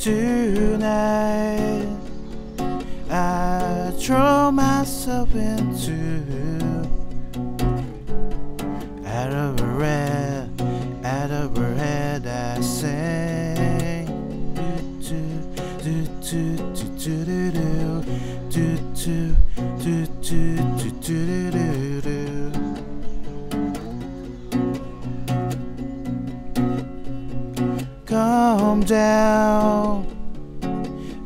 tonight. I throw myself into Calm down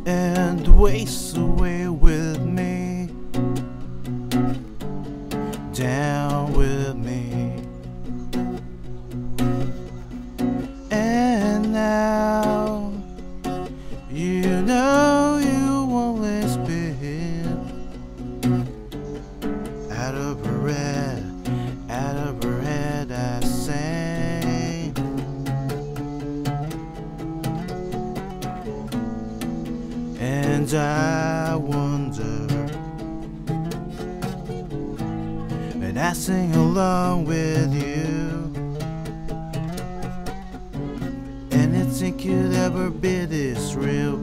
and waste away with me. Down with me. And now you know And I wonder and I sing along with you. Anything could ever be this real.